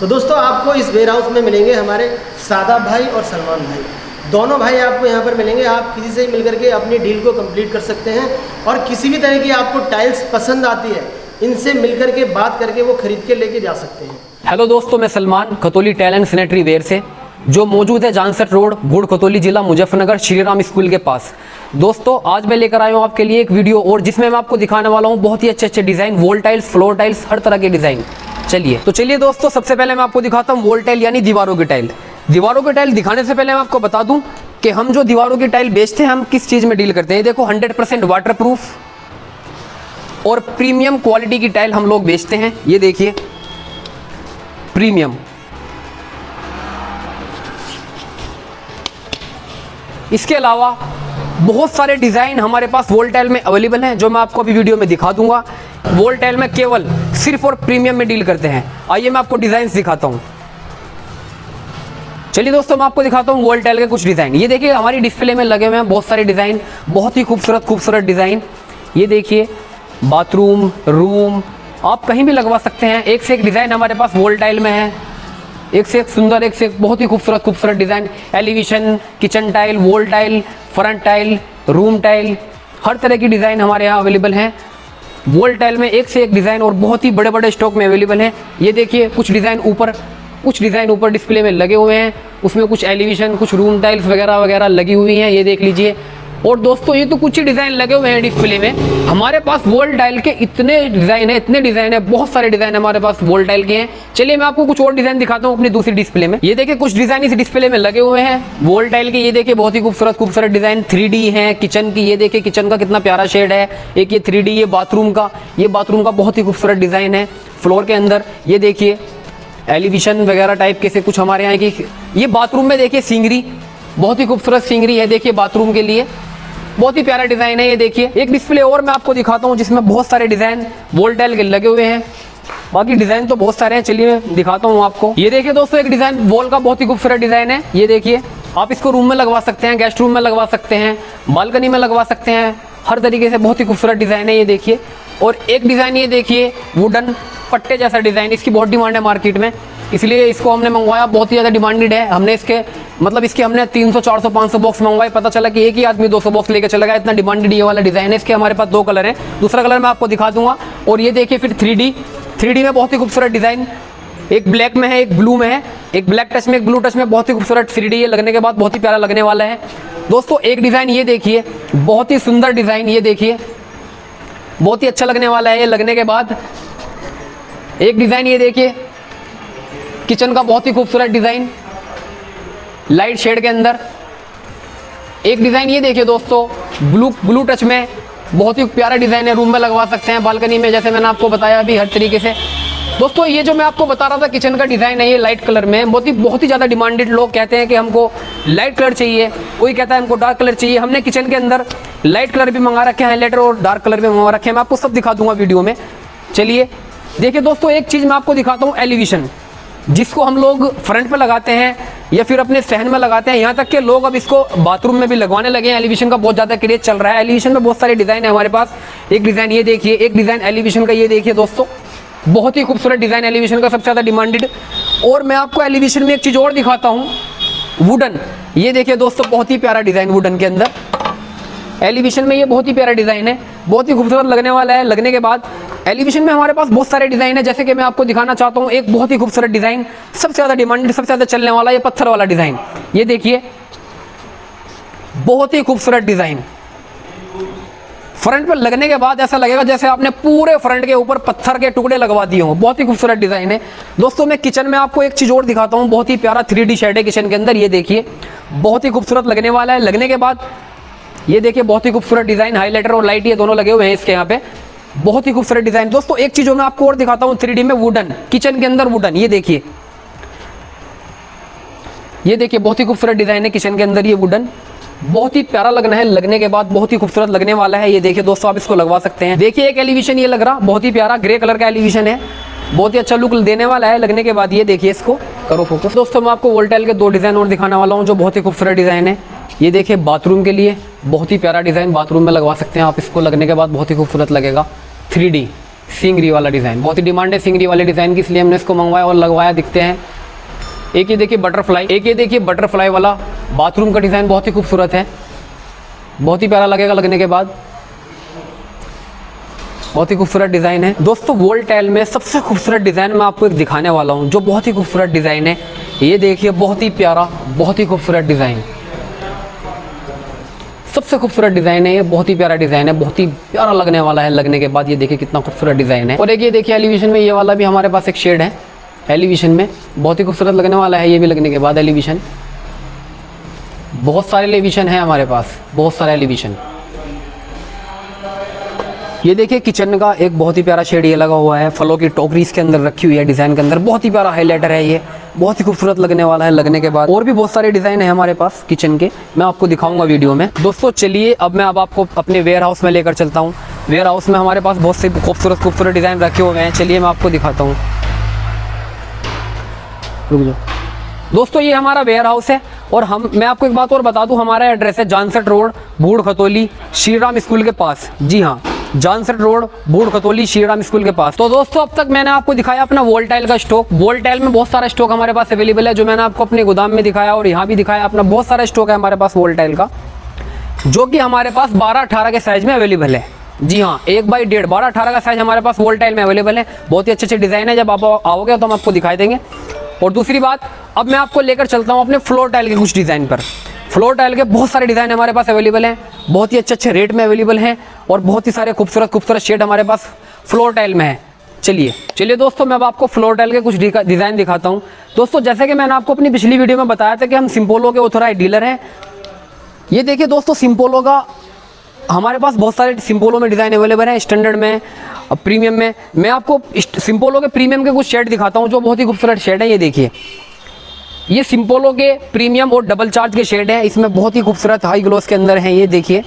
तो दोस्तों, आपको इस वेयर हाउस में मिलेंगे हमारे सादा भाई और सलमान भाई। दोनों भाई आपको यहाँ पर मिलेंगे। आप किसी से मिल करके अपनी डील को कंप्लीट कर सकते हैं और किसी भी तरह की आपको टाइल्स पसंद आती है, इनसे मिल करके बात करके वो खरीद के लेके जा सकते हैं। हेलो दोस्तों, मैं Salman Khatauli Talent Sanitary Ware से। जो मौजूद है जानसठ रोड, गुड़ खतौली जिला, मुजफ्फरनगर, श्रीराम स्कूल के पास। दोस्तों, आज मैं लेकर आया हूँ आपके लिए एक वीडियो और जिसमें मैं आपको दिखाने वाला हूँ बहुत ही अच्छे अच्छे design wall tiles floor tiles हर तरह के डिज़ाइन चलिए। तो चलिए दोस्तों, सबसे पहले मैं आपको दिखाता हूँ वॉल टाइल यानी दीवारों की टाइल दीवारों की टाइल दिखाने से पहले मैं आपको बता दूँ कि हम जो दीवारों की टाइल बेचते हैं, हम किस चीज़ में डील करते हैं। देखो 100 परसेंट वाटर और प्रीमियम क्वालिटी की टाइल हम लोग बेचते हैं। ये देखिए प्रीमियम इसके अलावा बहुत सारे डिज़ाइन हमारे पास वोल टाइल में अवेलेबल हैं, जो मैं आपको अभी वीडियो में दिखा दूँगा। वोल टाइल में केवल सिर्फ़ और प्रीमियम में डील करते हैं। आइए मैं आपको डिज़ाइन दिखाता हूँ। चलिए दोस्तों, मैं आपको दिखाता हूँ वोल टाइल के कुछ डिज़ाइन ये देखिए, हमारी डिस्प्ले में लगे हुए हैं बहुत सारे डिज़ाइन बहुत ही खूबसूरत खूबसूरत डिज़ाइन ये देखिए बाथरूम रूम आप कहीं भी लगवा सकते हैं। एक से एक डिज़ाइन हमारे पास वोल टाइल में है। एक से एक सुंदर, एक से एक बहुत ही खूबसूरत खूबसूरत design elevation kitchen tile wall tile front tile room tile हर तरह की डिज़ाइन हमारे यहाँ अवेलेबल हैं। वॉल टाइल में एक से एक डिज़ाइन और बहुत ही बड़े बड़े स्टॉक में अवेलेबल है। ये देखिए, कुछ डिज़ाइन ऊपर, कुछ डिज़ाइन ऊपर डिस्प्ले में लगे हुए हैं। उसमें कुछ एलिवेशन कुछ रूम टाइल्स वगैरह वगैरह लगी हुई हैं। ये देख लीजिए और दोस्तों, ये तो कुछ ही डिज़ाइन लगे हुए हैं डिस्प्ले में। हमारे पास वोल डायल के इतने डिज़ाइन है, इतने डिज़ाइन है, बहुत सारे डिज़ाइन हमारे पास वोल टाइल के हैं। चलिए, मैं आपको कुछ और डिज़ाइन दिखाता हूँ अपनी दूसरी डिस्प्ले में। ये देखिए, कुछ डिज़ाइन इस डिस्प्ले में लगे हुए हैं। वोल टाइल के, ये देखिए, बहुत ही खूबसूरत खूबसूरत डिज़ाइन थ्री है किचन की, ये देखिए किचन का कितना प्यारा शेड है। एक ये थ्री ये बाथरूम का, ये बाथरूम का बहुत ही खूबसूरत डिज़ाइन है। फ्लोर के अंदर, ये देखिए एलिविशन वगैरह टाइप के से कुछ हमारे यहाँ की, ये बाथरूम में देखिए सिंगरी बहुत ही खूबसूरत सिंगरी है, देखिए बाथरूम के लिए। बहुत ही प्यारा डिज़ाइन है ये देखिए। एक डिस्प्ले और मैं आपको दिखाता हूँ जिसमें बहुत सारे डिज़ाइन वोल्टेल के लगे हुए हैं। बाकी डिज़ाइन तो बहुत सारे हैं, चलिए मैं दिखाता हूँ आपको। ये देखिए दोस्तों, एक डिज़ाइन वॉल का बहुत ही खूबसूरत डिज़ाइन है। ये देखिए, आप इसको रूम में लगवा सकते हैं गेस्ट रूम में लगवा सकते हैं बालकनी में लगवा सकते हैं, हर तरीके से बहुत ही खूबसूरत डिज़ाइन है ये देखिए। और एक डिज़ाइन ये देखिए वुडन पट्टे जैसा डिज़ाइन इसकी बहुत डिमांड है मार्केट में। इसलिए इसको हमने मंगवाया, बहुत ही ज़्यादा डिमांडेड है। हमने इसके मतलब इसके हमने 300 400 500 बॉक्स मंगवाए, पता चला कि एक ही आदमी 200 बॉक्स लेकर चला गया, इतना डिमांडेड ये वाला डिज़ाइन है। इसके हमारे पास दो कलर हैं। दूसरा कलर मैं आपको दिखा दूँगा, और ये देखिए फिर थ्री थ्री में बहुत ही खूबसूरत डिज़ाइन एक ब्लैक में है, एक ब्लू में है। एक ब्लैक टच में, एक ब्लू टच में बहुत ही खूबसूरत थ्री ये लगने के बाद बहुत ही प्यारा लगने वाला है। दोस्तों, एक डिज़ाइन ये देखिए, बहुत ही सुंदर डिज़ाइन ये देखिए। बहुत ही अच्छा लगने वाला है ये लगने के बाद। एक डिज़ाइन ये देखिए किचन का बहुत ही खूबसूरत डिज़ाइन, लाइट शेड के अंदर। एक डिज़ाइन ये देखिए दोस्तों, ब्लू ब्लू टच में बहुत ही प्यारा डिज़ाइन है, रूम में लगवा सकते हैं बालकनी में, जैसे मैंने आपको बताया अभी हर तरीके से। दोस्तों, ये जो मैं आपको बता रहा था किचन का डिज़ाइन है, ये लाइट कलर में, बहुत ही बहुत ही ज़्यादा डिमांडेड लोग कहते हैं कि हमको लाइट कलर चाहिए, कोई कहता है हमको डार्क कलर चाहिए। हमने किचन के अंदर लाइट कलर भी मंगा रखे हैं हाईलाइटर और डार्क कलर भी मंगा रखे हैं। मैं आपको सब दिखा दूँगा वीडियो में। चलिए, देखिए दोस्तों, एक चीज़ मैं आपको दिखाता हूँ, एलिविशन। जिसको हम लोग फ्रंट पे लगाते हैं या फिर अपने सहन में लगाते हैं, यहाँ तक कि लोग अब इसको बाथरूम में भी लगवाने लगे हैं। एलिवेशन का बहुत ज़्यादा क्रेज चल रहा है। एलिवेशन में बहुत सारे डिज़ाइन है हमारे पास। एक डिज़ाइन ये देखिए, एक डिज़ाइन एलिवेशन का ये देखिए दोस्तों। बहुत ही खूबसूरत डिज़ाइन एलिवेशन का सबसे ज़्यादा डिमांडेड और मैं आपको एलिवेशन में एक चीज़ और दिखाता हूँ। वुडन ये देखिए दोस्तों, बहुत ही प्यारा डिज़ाइन वुडन के अंदर। एलिवेशन में ये बहुत ही प्यारा डिज़ाइन है। बहुत ही खूबसूरत लगने वाला है। लगने के बाद एलिवेशन में हमारे पास बहुत सारे डिज़ाइन है। जैसे कि मैं आपको दिखाना चाहता हूँ, एक बहुत ही खूबसूरत डिज़ाइन सबसे ज़्यादा डिमांड सबसे ज़्यादा चलने वाला ये पत्थर वाला डिज़ाइन ये देखिए, बहुत ही खूबसूरत डिज़ाइन फ्रंट पर लगने के बाद ऐसा लगेगा जैसे आपने पूरे फ्रंट के ऊपर पत्थर के टुकड़े लगवा दिए हों। बहुत ही खूबसूरत डिज़ाइन है। दोस्तों, मैं किचन में आपको एक चीज़ और दिखाता हूँ। बहुत ही प्यारा थ्री डी शेड है किचन के अंदर। ये देखिए, बहुत ही खूबसूरत लगने वाला है। लगने के बाद, ये देखिए, बहुत ही खूबसूरत डिज़ाइन हाईलाइटर और लाइट ये दोनों लगे हुए हैं इसके यहाँ पे। बहुत ही खूबसूरत डिज़ाइन। दोस्तों, एक चीज़ मैं आपको और दिखाता हूँ, थ्री में वुडन, किचन के अंदर वुडन, ये देखिए। ये देखिए, बहुत ही खूबसूरत डिज़ाइन है किचन के अंदर ये वुडन। बहुत ही प्यारा लगना है, लगने के बाद बहुत ही खूबसूरत लगने वाला है। ये देखिए दोस्तों, आप इसको लगवा सकते हैं। देखिए, एक एलिवेशन ये लग रहा, बहुत ही प्यारा, ग्रे कलर का एलिवेशन है। बहुत ही अच्छा लुक देने वाला है, लगने के बाद ये देखिए इसको, करो फोकस। दोस्तों, मैं आपको वोल्टेल के दो डिज़ाइन और दिखाने वाला हूँ, जो बहुत ही खूबसूरत डिज़ाइन है। ये देखिए, बाथरूम के लिए बहुत ही प्यारा डिज़ाइन, बाथरूम में लगवा सकते हैं आप इसको, लगने के बाद बहुत ही खूबसूरत लगेगा। थ्री डी, सिंगरी वाला डिज़ाइन। बहुत ही डिमांड है सिंगरी वाले डिज़ाइन की, इसलिए हमने इसको मंगवाया और लगवाया, दिखते हैं। एक ये देखिए बटरफ्लाई, एक ये देखिए बटरफ्लाई वाला। बाथरूम का डिज़ाइन बहुत ही खूबसूरत है। बहुत ही प्यारा लगेगा लगने के बाद। बहुत ही खूबसूरत डिज़ाइन है। दोस्तों वोल टाइल में सबसे खूबसूरत डिज़ाइन मैं आपको एक दिखाने वाला हूँ, जो बहुत ही खूबसूरत डिज़ाइन है। ये देखिए, बहुत ही प्यारा, बहुत ही खूबसूरत डिज़ाइन। सबसे खूबसूरत डिज़ाइन है, ये बहुत ही प्यारा डिज़ाइन है, बहुत ही प्यारा लगने वाला है। लगने के बाद ये देखिए कितना खूबसूरत डिज़ाइन है। और एक ये देखिए एलिवेशन में ये वाला भी हमारे पास एक शेड है, एलिवेशन में। बहुत ही खूबसूरत लगने वाला है ये भी लगने के बाद एलिवेशन। बहुत सारे एलिवेशन है हमारे पास, बहुत सारे एलिवेशन। ये देखिए, किचन का एक बहुत ही प्यारा शेड ये लगा हुआ है। फलों की टोकरी इसके अंदर रखी हुई है डिज़ाइन के अंदर। बहुत ही प्यारा हाईलाइटर है ये। बहुत ही खूबसूरत लगने वाला है लगने के बाद। और भी बहुत सारे डिज़ाइन है हमारे पास किचन के। मैं आपको दिखाऊँगा वीडियो में। दोस्तों, चलिए, अब मैं अब आपको अपने वेयर हाउस में लेकर चलता हूँ। वेयर हाउस में हमारे पास बहुत से खूबसूरत खूबसूरत डिज़ाइन रखे हुए हैं। चलिए, मैं आपको दिखाता हूँ। दोस्तों, ये हमारा वेयर हाउस है। और हम, मैं आपको एक बात और बता दूँ, हमारा एड्रेस है जानसठ रोड बूढ़ खतौली श्री राम स्कूल के पास। जी हाँ। जानसठ रोड बूढ़ खतौली श्री राम स्कूल के पास। तो दोस्तों, अब तक मैंने आपको दिखाया अपना वोल टाइल का स्टॉक। वोल टाइल में बहुत सारा स्टॉक हमारे पास अवेलेबल है, जो मैंने आपको अपने गोदाम में दिखाया और यहाँ भी दिखाया। अपना बहुत सारा स्टॉक है हमारे पास वोल टाइल का, जो कि हमारे पास बारह अठारह के साइज़ में अवेलेबल है। जी हाँ एक बाई डेढ़, बारह अठारह का साइज़ हमारे पास वोल टाइल में अवेलेबल है। बहुत ही अच्छे अच्छे डिज़ाइन है, जब आप आओगे तो हम आपको दिखाई देंगे। और दूसरी बात, अब मैं आपको लेकर चलता हूँ अपने फ्लोर टाइल के कुछ डिज़ाइन पर। फ्लोर टाइल के बहुत सारे डिज़ाइन हमारे पास अवेलेबल हैं, बहुत ही अच्छे अच्छे रेट में अवेलेबल हैं और बहुत ही सारे खूबसूरत खूबसूरत शेड हमारे पास फ्लोर टाइल में है। चलिए चलिए दोस्तों, मैं अब आपको फ्लोर टाइल के कुछ डिज़ाइन दिखाता हूँ। दोस्तों, जैसे कि मैंने आपको अपनी पिछली वीडियो में बताया था कि हम सिंपोलो के ऑथोराइज डीलर हैं। ये देखिए दोस्तों सिंपोलो का हमारे पास बहुत सारे सिंपोलो में डिज़ाइन अवेलेबल है स्टैंडर्ड में प्रीमियम में। मैं आपको सिंपोलो के प्रीमियम के कुछ शेड दिखाता हूँ, जो बहुत ही खूबसूरत शेड है, ये देखिए। ये सिंपोलो के प्रीमियम और डबल चार्ज के शेड है। इसमें बहुत ही खूबसूरत हाई ग्लोस के अंदर हैं ये, देखिए।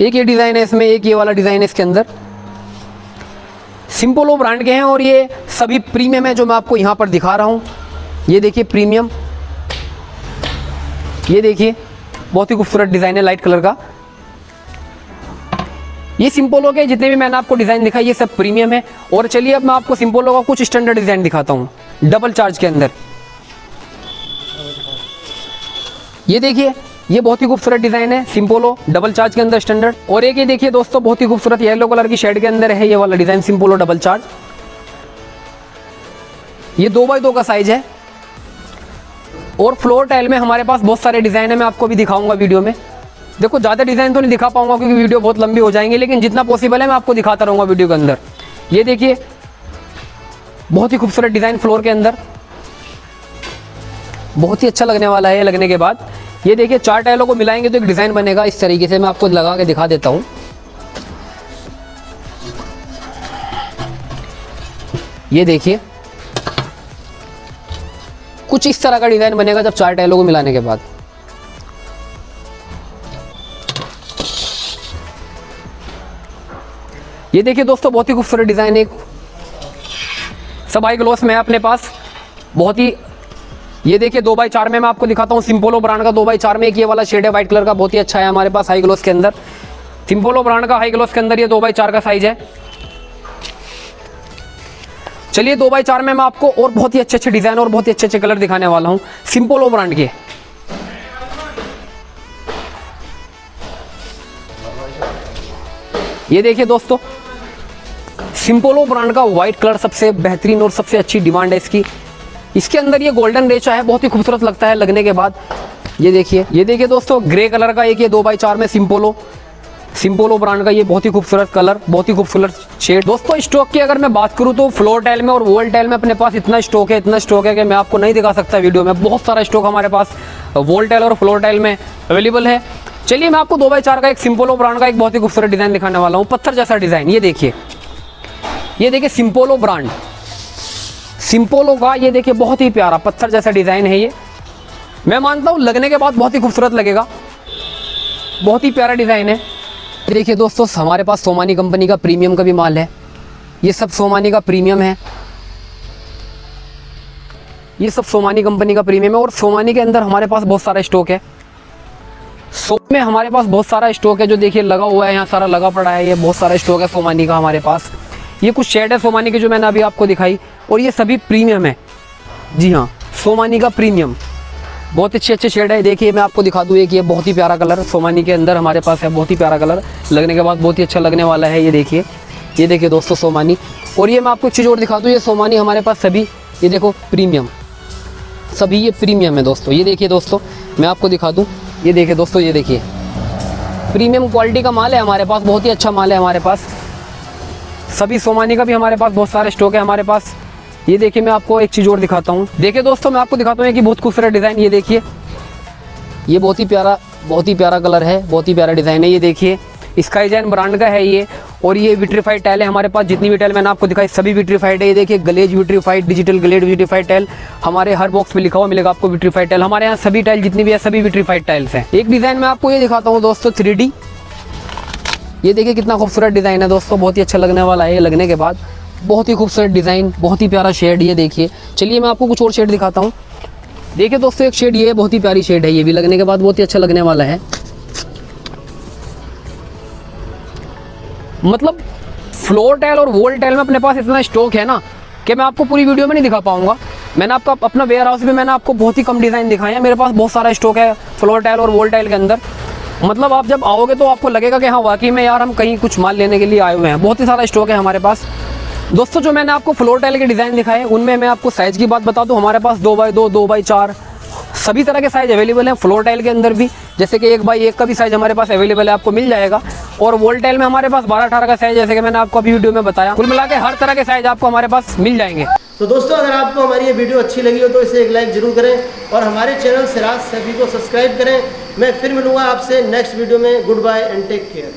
एक ये डिज़ाइन है, इसमें एक ये वाला डिज़ाइन है इसके अंदर। सिंपोलो ब्रांड के हैं और ये सभी प्रीमियम है जो मैं आपको यहाँ पर दिखा रहा हूँ। ये देखिए प्रीमियम। ये देखिए, बहुत ही खूबसूरत डिज़ाइन है लाइट कलर का। ये सिंपोलो के जितने भी मैंने आपको डिज़ाइन दिखाई, ये सब प्रीमियम है। और चलिए अब मैं आपको सिंपोलो का कुछ स्टैंडर्ड डिज़ाइन दिखाता हूँ। डबल चार्ज के अंदर। ये देखिए, ये बहुत ही खूबसूरत डिज़ाइन है, सिंपोलो, डबल चार्ज के अंदर स्टैंडर्ड। और एक ये देखिए दोस्तों, बहुत ही खूबसूरत येलो कलर की शेड के अंदर है ये वाला डिज़ाइन, सिंपोलो, डबल चार्ज। ये दो बाई दो का साइज़ है। और फ्लोर टाइल में हमारे पास बहुत सारे डिज़ाइन है, मैं आपको भी दिखाऊँगा वीडियो में। देखो, ज़्यादा डिज़ाइन तो नहीं दिखा पाऊँगा क्योंकि वीडियो बहुत लंबी हो जाएँगे, लेकिन जितना पॉसिबल है मैं आपको दिखाता रहूँगा वीडियो के अंदर। ये देखिए बहुत ही खूबसूरत डिज़ाइन फ्लोर के अंदर। बहुत ही अच्छा लगने वाला है लगने के बाद। ये देखिए, चार टाइलों को मिलाएँगे तो एक डिज़ाइन बनेगा। इस तरीके से मैं आपको लगा के दिखा देता हूँ। ये देखिए, कुछ इस तरह का डिज़ाइन बनेगा जब चार टाइलों को मिलाने के बाद। ये देखिए दोस्तों, बहुत ही खूबसूरत डिज़ाइन एक सब आई ग्लोस में अपने पास। बहुत ही, ये देखिए दो बाई चार में मैं आपको दिखाता हूँ, सिंपोलो ब्रांड का दो बाई चार में एक ये वाला शेड है, व्हाइट कलर का, बहुत ही अच्छा है हमारे पास हाई ग्लोस के अंदर। सिंपोलो ब्रांड का हाई ग्लोस के अंदर ये दो बाई चार का साइज़ है। चलिए दो बाई चार में मैं आपको और बहुत ही अच्छे अच्छे डिज़ाइन और बहुत ही अच्छे अच्छे कलर दिखाने वाला हूँ, सिंपोलो ब्रांड के। ये देखिए दोस्तों सिंपोलो ब्रांड का व्हाइट कलर सबसे बेहतरीन और सबसे अच्छी डिमांड है इसकी। इसके अंदर ये गोल्डन रेचा है, बहुत ही खूबसूरत लगता है लगने के बाद। ये देखिए ये देखिए दोस्तों, ग्रे कलर का एक ये दो बाई चार में सिंपोलो। सिंपोलो ब्रांड का ये बहुत ही खूबसूरत कलर, बहुत ही खूबसूरत शेड। दोस्तों, स्टॉक की अगर मैं बात करूँ तो फ्लोर टाइल में और वॉल टाइल में अपने पास इतना स्टॉक है, इतना स्टॉक है कि मैं आपको नहीं दिखा सकता वीडियो में। बहुत सारा स्टॉक हमारे पास वॉल टाइल और फ्लोर टाइल में अवेलेबल है। चलिए, मैं आपको दो बाई चार का एक सिंपोलो ब्रांड का एक बहुत ही खूबसूरत डिज़ाइन दिखाने वाला हूँ, पत्थर जैसा डिज़ाइन। ये देखिए ये देखिए सिंपोलो ब्रांड सिंपोलो का ये देखिए बहुत ही प्यारा पत्थर जैसा डिज़ाइन है ये। मैं मानता हूँ लगने के बाद बहुत ही खूबसूरत लगेगा। बहुत ही प्यारा डिज़ाइन है। देखिए दोस्तों, हमारे पास सोमानी कंपनी का प्रीमियम का भी माल है। ये सब सोमानी का प्रीमियम है। ये सब सोमानी कंपनी का प्रीमियम है और सोमानी के अंदर हमारे पास बहुत सारा स्टॉक है। सो में हमारे पास बहुत सारा स्टॉक है जो देखिए लगा हुआ है, यहाँ सारा लगा पड़ा है। ये बहुत सारा स्टॉक है सोमानी का हमारे पास। ये कुछ शेड है सोमानी के जो मैंने अभी आपको दिखाई, और ये सभी प्रीमियम है। जी हाँ सोमानी का प्रीमियम बहुत अच्छे अच्छे शेड है। देखिए, मैं आपको दिखा दूँ एक, ये बहुत ही प्यारा कलर सोमानी के अंदर हमारे पास है। बहुत ही प्यारा कलर लगने के बाद बहुत ही अच्छा लगने वाला है ये देखिए। ये देखिए दोस्तों सोमानी। और ये मैं आपको एक चीज़ और दिखा दूँ, ये सोमानी हमारे पास सभी, ये देखो प्रीमियम सभी ये प्रीमियम है दोस्तों। ये देखिए दोस्तों, मैं आपको दिखा दूँ। ये देखिए दोस्तों, ये देखिए। प्रीमियम क्वालिटी का माल है हमारे पास, बहुत ही अच्छा माल है हमारे पास। सभी सोमानी का भी हमारे पास बहुत सारे स्टॉक है, हमारे पास। ये देखिए, मैं आपको एक चीज़ और दिखाता हूँ। देखिए दोस्तों, मैं आपको दिखाता हूँ कि बहुत खूबसूरत डिज़ाइन ये देखिए। ये बहुत ही प्यारा, बहुत ही प्यारा कलर है, बहुत ही प्यारा डिज़ाइन है, ये देखिए। स्काई जैन ब्रांड का है ये, और ये विट्रीफाइड टाइल है हमारे पास। जितनी भी टाइल मैंने आपको दिखाई, सभी विट्रीफाइड है, ये देखिए glazed vitrified digital glazed vitrified tile हमारे हर बॉक्स में लिखा हुआ मिलेगा आपको विट्रीफाइड टाइल हमारे यहाँ सभी टाइल जितनी भी है, सभी विट्रीफाइड टाइल्स हैं। एक डिज़ाइन मैं आपको ये दिखाता हूँ दोस्तों थ्री ये देखिए कितना खूबसूरत डिज़ाइन है दोस्तों, बहुत ही अच्छा लगने वाला है ये लगने के बाद। बहुत ही खूबसूरत डिज़ाइन, बहुत ही प्यारा शेड ये देखिए। चलिए मैं आपको कुछ और शेड दिखाता हूँ। देखिए दोस्तों, एक शेड ये बहुत ही प्यारी शेड है ये भी, लगने के बाद बहुत ही अच्छा लगने वाला है। मतलब फ्लोर टाइल और वॉल टाइल में अपने पास इतना स्टॉक है ना कि मैं आपको पूरी वीडियो में नहीं दिखा पाऊँगा। मैंने आपको अपना वेयर हाउस में मैंने आपको बहुत ही कम डिज़ाइन दिखाया हैं। मेरे पास बहुत सारा स्टॉक है फ्लोर टाइल और वॉल टाइल के अंदर। मतलब आप जब आओगे तो आपको लगेगा कि हाँ वाकई में यार हम कहीं कुछ माल लेने के लिए आए हुए हैं। बहुत ही सारा स्टॉक है हमारे पास। दोस्तों, जो मैंने आपको फ्लोर टाइल के डिज़ाइन दिखाए, उनमें मैं आपको साइज़ की बात बता दूँ। हमारे पास दो बाई दो दो बाई चार, सभी तरह के साइज़ अवेलेबल हैं फ्लोर टाइल के अंदर भी। जैसे कि एक बाई एक का भी साइज़ हमारे पास अवेलेबल है, आपको मिल जाएगा। और वोल टाइल में हमारे पास बारह अठारह का साइज़ जैसे कि मैंने आपको अभी वीडियो में बताया। कुल मिला के हर तरह के साइज़ आपको हमारे पास मिल जाएँगे। तो दोस्तों, अगर आपको हमारी ये वीडियो अच्छी लगी हो तो इसे एक लाइक ज़रूर करें और हमारे चैनल सिराज सभी को सब्सक्राइब करें। मैं फिर मिलूँगा आपसे नेक्स्ट वीडियो में। Good bye and take care